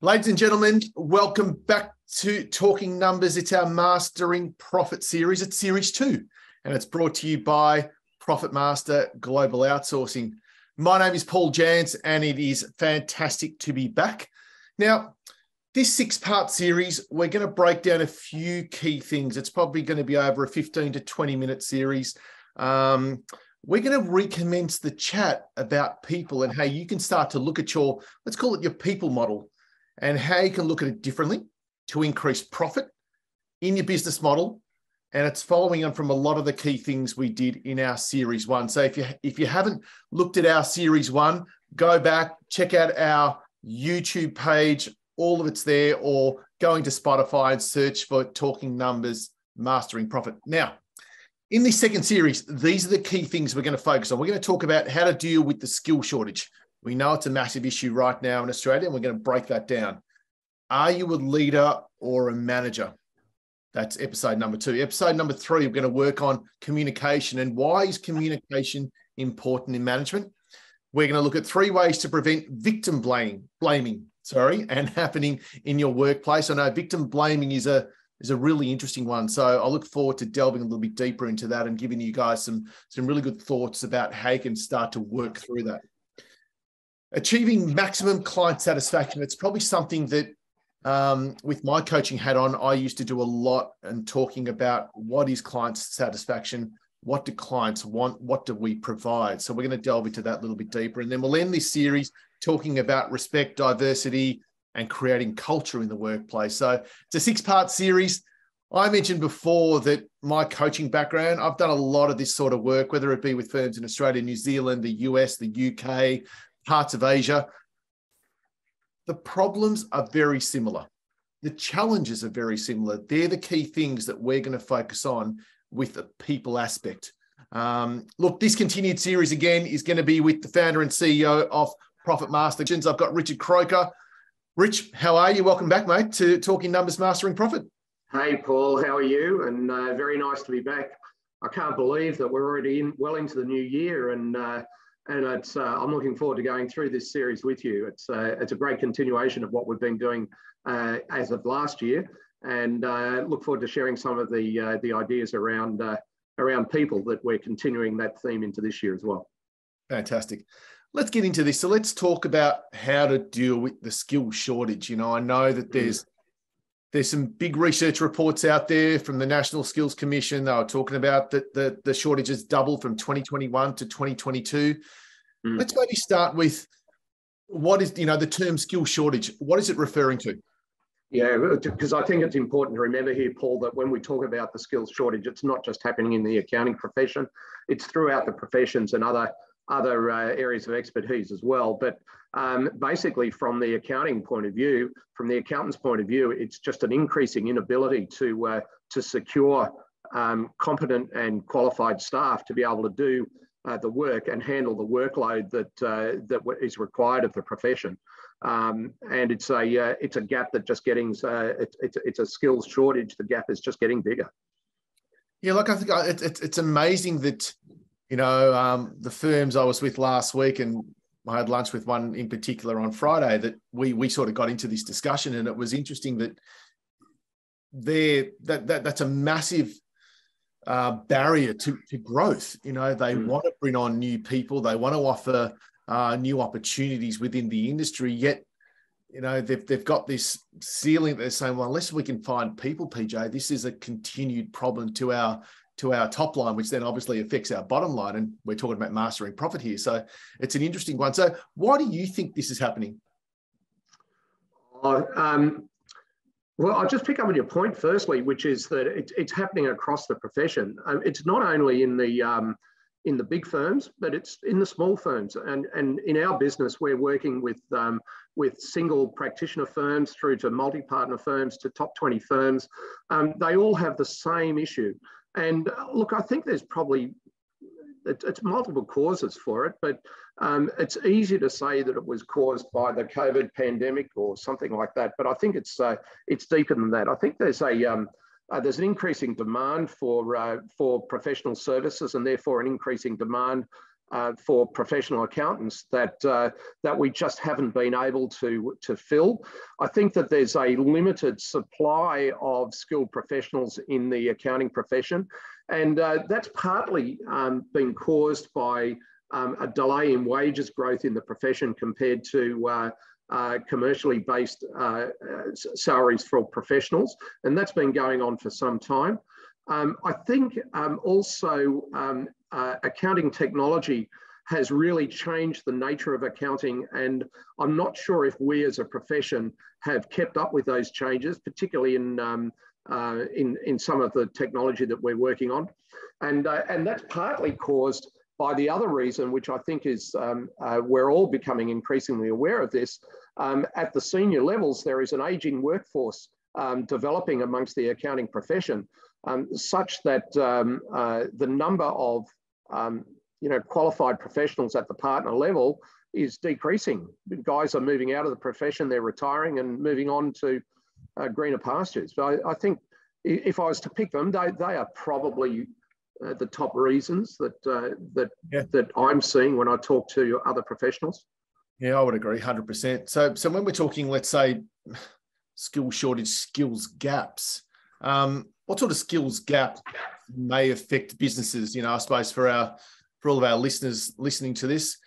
Ladies and gentlemen, welcome back to Talking Numbers. It's our Mastering Profit series. It's series two, and it's brought to you by Profitmaster Global Outsourcing. My name is Paul Jansz, and it is fantastic to be back. Now, this six part series, we're going to break down a few key things. It's probably going to be over a 15 to 20 minute series. Um, we're going to recommence the chat about people and how you can start to look at your, let's call it your people model and how you can look at it differently to increase profit in your business model. And it's following on from a lot of the key things we did in our series one. So if you if you haven't looked at our series one, go back, check out our YouTube page. All of it's there, or going to Spotify and search for Talking Numbers Mastering Profit. Now, in this second series, these are the key things we're going to focus on. We're going to talk about how to deal with the skill shortage. We know it's a massive issue right now in Australia, and we're going to break that down. Are you a leader or a manager? That's episode number two. Episode number three, we're going to work on communication and why is communication important in management? We're going to look at three ways to prevent victim blaming, blaming, sorry, and happening in your workplace. I know victim blaming is a is a really interesting one. So I look forward to delving a little bit deeper into that and giving you guys some some really good thoughts about how you can start to work through that achieving maximum client satisfaction it's probably something that um, with my coaching hat on i used to do a lot and talking about what is client satisfaction what do clients want what do we provide? So we're going to delve into that a little bit deeper and then we'll end this series talking about respect diversity and creating culture in the workplace. So it's a six part series. I mentioned before that my coaching background, I've done a lot of this sort of work, whether it be with firms in Australia, New Zealand, the US, the UK, parts of Asia, the problems are very similar. The challenges are very similar. They're the key things that we're going to focus on with the people aspect. Um, look, this continued series again is going to be with the founder and CEO of Profitmaster. I've got Richard Croaker. Rich, how are you? Welcome back, mate, to Talking Numbers Mastering Profit. Hey, Paul, how are you? And uh, very nice to be back. I can't believe that we're already in, well into the new year, and uh, and it's uh, I'm looking forward to going through this series with you. It's uh, it's a great continuation of what we've been doing uh, as of last year, and uh, look forward to sharing some of the uh, the ideas around uh, around people that we're continuing that theme into this year as well. Fantastic. Let's get into this. So let's talk about how to deal with the skill shortage. You know, I know that there's there's some big research reports out there from the National Skills Commission. They were talking about that the, the shortages doubled from 2021 to 2022. Mm. Let's maybe start with what is, you know, the term skill shortage. What is it referring to? Yeah, because I think it's important to remember here, Paul, that when we talk about the skills shortage, it's not just happening in the accounting profession, it's throughout the professions and other other uh, areas of expertise as well. But um, basically, from the accounting point of view, from the accountant's point of view, it's just an increasing inability to uh, to secure um, competent and qualified staff to be able to do uh, the work and handle the workload that uh, that is required of the profession. Um, and it's a uh, it's a gap that just getting uh, it's, it's it's a skills shortage. The gap is just getting bigger. Yeah, look, I think it's it's, it's amazing that you know, um, the firms I was with last week, and I had lunch with one in particular on Friday. That we we sort of got into this discussion, and it was interesting that there that, that that's a massive uh, barrier to, to growth. You know, they mm. want to bring on new people, they want to offer uh, new opportunities within the industry, yet you know they've they've got this ceiling. They're saying, well, unless we can find people, PJ, this is a continued problem to our to our top line, which then obviously affects our bottom line. And we're talking about mastering profit here. So it's an interesting one. So why do you think this is happening? Uh, um, well, I'll just pick up on your point firstly, which is that it, it's happening across the profession. Um, it's not only in the um, in the big firms, but it's in the small firms. And, and in our business, we're working with, um, with single practitioner firms through to multi-partner firms to top 20 firms. Um, they all have the same issue. And uh, look, I think there's probably it, it's multiple causes for it, but um, it's easy to say that it was caused by the COVID pandemic or something like that. But I think it's uh, it's deeper than that. I think there's a um, uh, there's an increasing demand for uh, for professional services and therefore an increasing demand uh, for professional accountants that uh, that we just haven't been able to to fill. I think that there's a limited supply of skilled professionals in the accounting profession, and uh, that's partly um, been caused by um, a delay in wages growth in the profession compared to uh, uh, commercially based uh, salaries for professionals, and that's been going on for some time. Um, I think um, also um, uh, accounting technology has really changed the nature of accounting, and I'm not sure if we as a profession have kept up with those changes, particularly in um, uh, in in some of the technology that we're working on, and uh, and that's partly caused by the other reason, which I think is um, uh, we're all becoming increasingly aware of this. Um, at the senior levels, there is an aging workforce um, developing amongst the accounting profession, um, such that um, uh, the number of um, you know qualified professionals at the partner level is decreasing. Guys are moving out of the profession, they're retiring and moving on to uh, greener pastures. But I, I, think if I was to pick them, they, they are probably uh, the top reasons that uh, that yeah. that I'm seeing when I talk to other professionals. Yeah, I would agree, hundred percent. So, so when we're talking, let's say, skill shortage, skills gaps, um, what sort of skills gap may affect businesses? You know, I suppose for our for all of our listeners listening to this,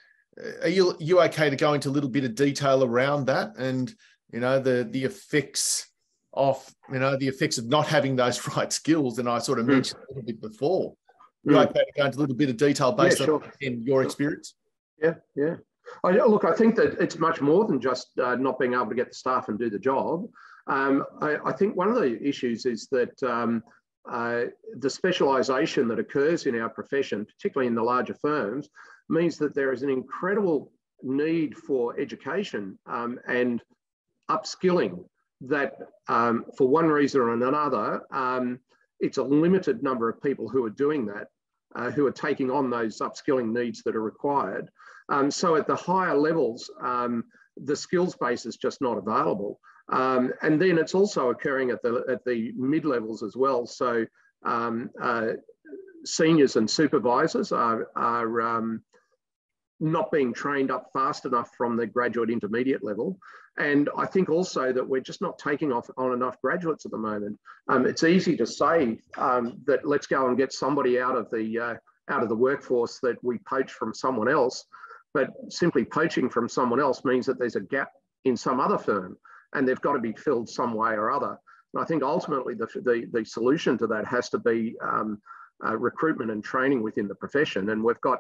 uh, are you you okay to go into a little bit of detail around that and you know the the effects of you know the effects of not having those right skills? And I sort of mm. mentioned a little bit before. You mm. okay to go into a little bit of detail based yeah, sure. on in your experience? Yeah, yeah. I, look, I think that it's much more than just uh, not being able to get the staff and do the job. Um, I, I, think one of the issues is that um, uh, the specialisation that occurs in our profession, particularly in the larger firms, means that there is an incredible need for education um, and upskilling that um, for one reason or another, um, it's a limited number of people who are doing that, uh, who are taking on those upskilling needs that are required. Um, so at the higher levels, the skills base is just not available. Um, and then it's also occurring at the, at the mid levels as well. So um, uh, seniors and supervisors are, are um, not being trained up fast enough from the graduate intermediate level. And I think also that we're just not taking off on enough graduates at the moment. Um, it's easy to say um, that let's go and get somebody out of the uh, out of the workforce that we poach from someone else, but simply poaching from someone else means that there's a gap in some other firm, and they've got to be filled some way or other. And I think ultimately the the, the solution to that has to be um, uh, recruitment and training within the profession, and we've got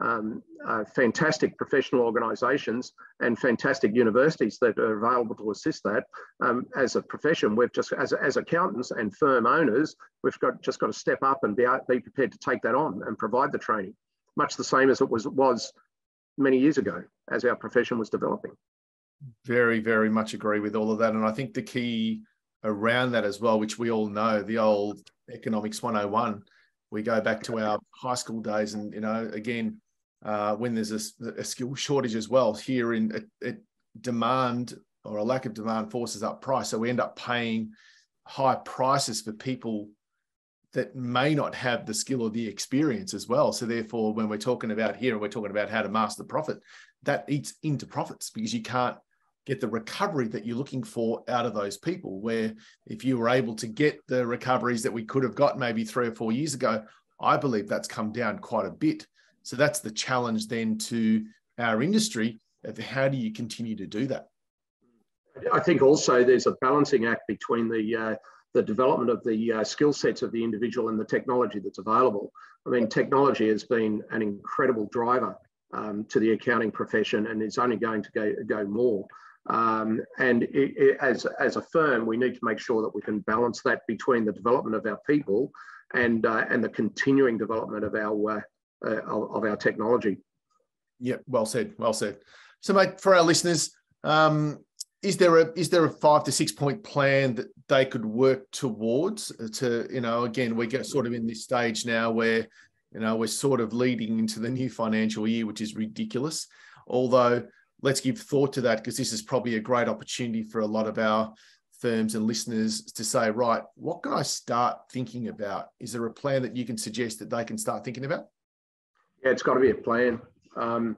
um, uh, fantastic professional organisations and fantastic universities that are available to assist that. Um, as a profession, we've just, as, as accountants and firm owners, we've got just got to step up and be, be prepared to take that on and provide the training, much the same as it was, was many years ago as our profession was developing. Very, very much agree with all of that. And I think the key around that as well, which we all know, the old economics 101, we go back to our high school days and you know again uh, when there's a, a, skill shortage as well here in it, it, demand or a lack of demand forces up price so we end up paying high prices for people that may not have the skill or the experience as well so therefore when we're talking about here and we're talking about how to master the profit that eats into profits because you can't get the recovery that you're looking for out of those people. Where if you were able to get the recoveries that we could have got maybe three or four years ago, I believe that's come down quite a bit. So that's the challenge then to our industry of how do you continue to do that? I think also there's a balancing act between the uh, the development of the uh, skill sets of the individual and the technology that's available. I mean, technology has been an incredible driver um, to the accounting profession and is only going to go, go more. Um, and it, it, as, as a firm, we need to make sure that we can balance that between the development of our people and, uh, and the continuing development of our, uh, uh, of, our technology. Yeah, well said, well said. So, mate, for our listeners, um, is there a is there a five to six point plan that they could work towards to you know again we get sort of in this stage now where you know we're sort of leading into the new financial year which is ridiculous although let's give thought to that because this is probably a great opportunity for a lot of our firms and listeners to say, right, what can I start thinking about? Is there a plan that you can suggest that they can start thinking about? Yeah, it's got to be a plan. Um,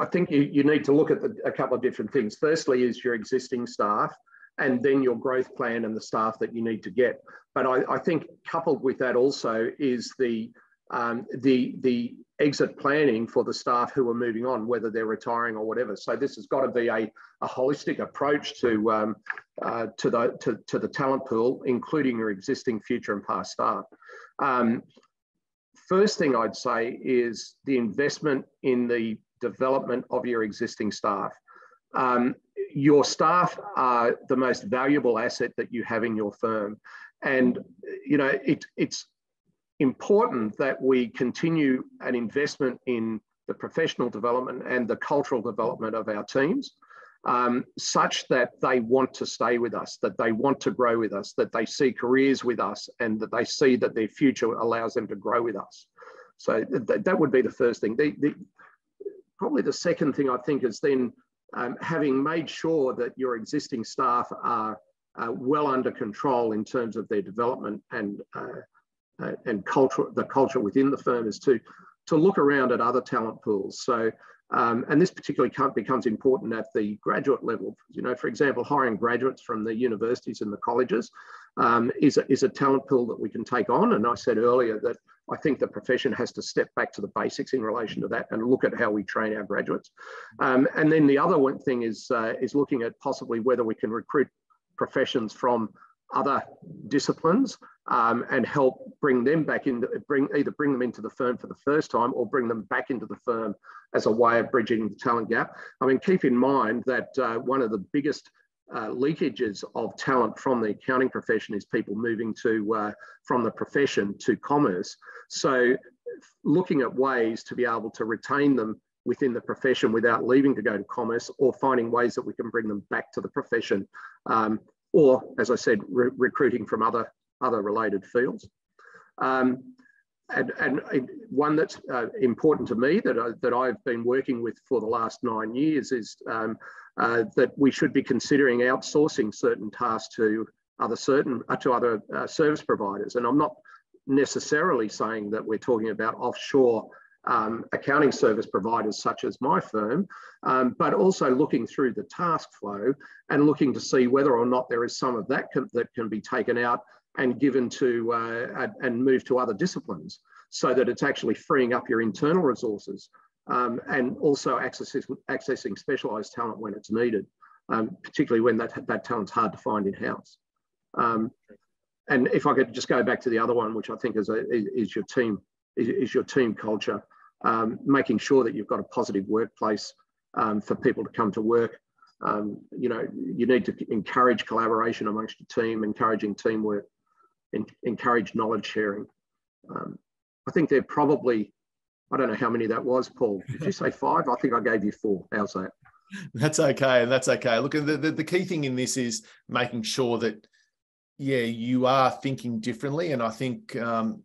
I think you, you need to look at the, a couple of different things. Firstly, is your existing staff, and then your growth plan and the staff that you need to get. But I, I think coupled with that also is the um, the the exit planning for the staff who are moving on, whether they're retiring or whatever. So this has got to be a, a holistic approach to um, uh, to the to, to the talent pool, including your existing, future, and past staff. Um, first thing I'd say is the investment in the development of your existing staff. Um, your staff are the most valuable asset that you have in your firm. And, you know, it, it's important that we continue an investment in the professional development and the cultural development of our teams. Um, such that they want to stay with us, that they want to grow with us, that they see careers with us, and that they see that their future allows them to grow with us. So th- that would be the first thing. The, the, probably the second thing I think is then um, having made sure that your existing staff are uh, well under control in terms of their development and uh, uh, and culture, the culture within the firm is to to look around at other talent pools. So, um, and this particularly becomes important at the graduate level. You know, for example, hiring graduates from the universities and the colleges um, is, a, is a talent pool that we can take on. And I said earlier that I think the profession has to step back to the basics in relation to that and look at how we train our graduates. Um, and then the other one thing is, uh, is looking at possibly whether we can recruit professions from other disciplines um, and help bring them back in, bring either bring them into the firm for the first time or bring them back into the firm as a way of bridging the talent gap. I mean, keep in mind that uh, one of the biggest uh, leakages of talent from the accounting profession is people moving to uh, from the profession to commerce. So, looking at ways to be able to retain them within the profession without leaving to go to commerce, or finding ways that we can bring them back to the profession, um, or as I said, re recruiting from other other related fields. Um, and, and, one that's uh, important to me that, I, that I've been working with for the last nine years is um, uh, that we should be considering outsourcing certain tasks to other certain uh, to other uh, service providers. And I'm not necessarily saying that we're talking about offshore um, accounting service providers such as my firm, um, but also looking through the task flow and looking to see whether or not there is some of that can, that can be taken out and given to uh, and moved to other disciplines so that it's actually freeing up your internal resources um, and also accessing, accessing specialised talent when it's needed, um, particularly when that, that talent's hard to find in-house. Um, and if I could just go back to the other one, which I think is, a, is your team, is your team culture, um, making sure that you've got a positive workplace um, for people to come to work. Um, you know, you need to encourage collaboration amongst your team, encouraging teamwork, encourage knowledge sharing. I think they're probably I don't know how many that was, Paul. Did you say five? I think I gave you four. How's that? That's okay. And that's okay. Look, the, the, the key thing in this is making sure that, yeah, you are thinking differently. And I think um,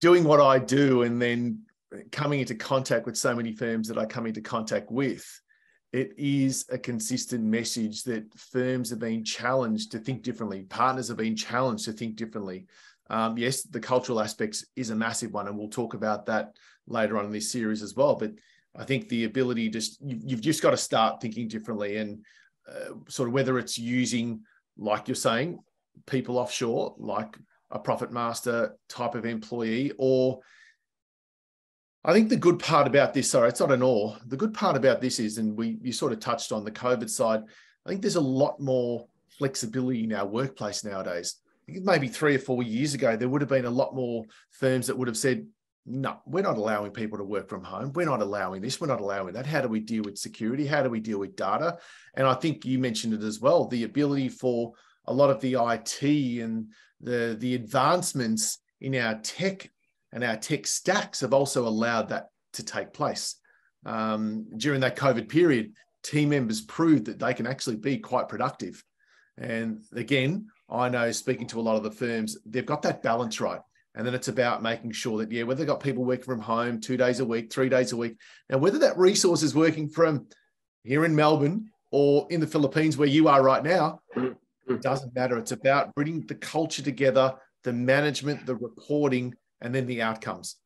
doing what I do and then coming into contact with so many firms that I come into contact with, it is a consistent message that firms are being challenged to think differently. Partners are being challenged to think differently. Um, yes, the cultural aspects is a massive one, and we'll talk about that later on in this series as well. But I think the ability just you've just got to start thinking differently, and uh, sort of whether it's using, like you're saying, people offshore, like a profit master type of employee, or I think the good part about this, sorry, it's not an or. The good part about this is, and we you sort of touched on the COVID side. I think there's a lot more flexibility in our workplace nowadays maybe three or four years ago, there would have been a lot more firms that would have said, no, we're not allowing people to work from home. We're not allowing this. We're not allowing that. How do we deal with security? How do we deal with data? And I think you mentioned it as well the ability for a lot of the IT and the, the advancements in our tech and our tech stacks have also allowed that to take place. Um, during that COVID period, team members proved that they can actually be quite productive. And again, I know speaking to a lot of the firms, they've got that balance right. And then it's about making sure that, yeah, whether they've got people working from home two days a week, three days a week. Now, whether that resource is working from here in Melbourne or in the Philippines where you are right now, it doesn't matter. It's about bringing the culture together, the management, the reporting and then the outcomes.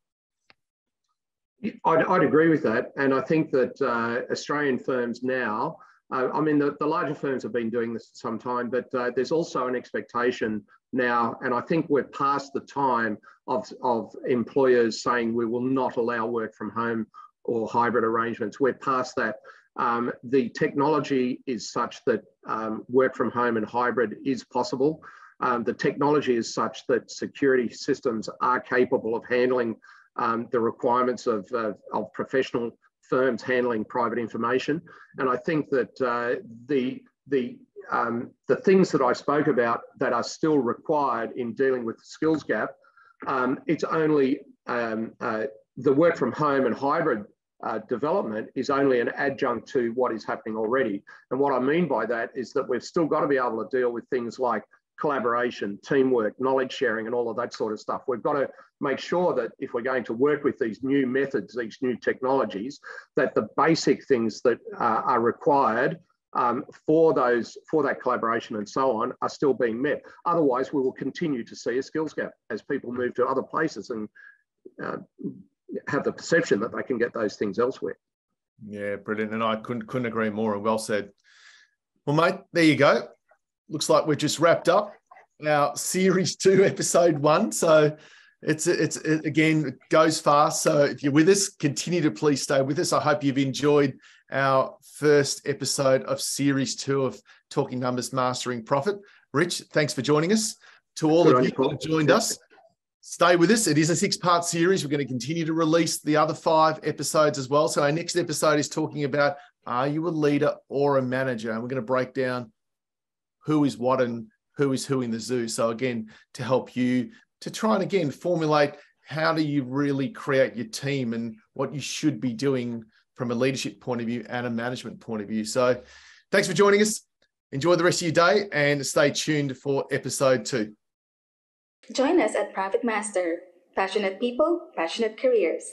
I'd, I'd agree with that. And I think that uh, Australian firms now, uh, I mean, the, the, larger firms have been doing this for some time, but uh, there's also an expectation now, and I think we're past the time of, of employers saying we will not allow work from home or hybrid arrangements. We're past that. Um, the technology is such that um, work from home and hybrid is possible. Um, the technology is such that security systems are capable of handling um, the requirements of, uh, of professional firms handling private information. And I think that uh, the, the, um, the things that I spoke about that are still required in dealing with the skills gap, um, it's only um, uh, the work from home and hybrid uh, development is only an adjunct to what is happening already. And what I mean by that is that we've still got to be able to deal with things like collaboration, teamwork, knowledge sharing, and all of that sort of stuff. We've got to make sure that if we're going to work with these new methods, these new technologies, that the basic things that uh, are required um, for those for that collaboration and so on are still being met. Otherwise, we will continue to see a skills gap as people move to other places and uh, have the perception that they can get those things elsewhere. Yeah, brilliant. And I couldn't couldn't agree more. And well said. Well, mate, there you go looks like we're just wrapped up our series two, episode one. So it's it's it, again it goes fast. So if you're with us, continue to please stay with us. I hope you've enjoyed our first episode of series two of Talking Numbers Mastering Profit. Rich, thanks for joining us. To all Good of you who have joined us, stay with us. It is a six part series. We're going to continue to release the other five episodes as well. So, our next episode is talking about are you a leader or a manager? And we're going to break down who is what and who is who in the zoo. So again, to help you to try and again formulate how do you really create your team and what you should be doing from a leadership point of view and a management point of view. So thanks for joining us. Enjoy the rest of your day and stay tuned for episode two. Join us at Profitmaster. Passionate people, passionate careers.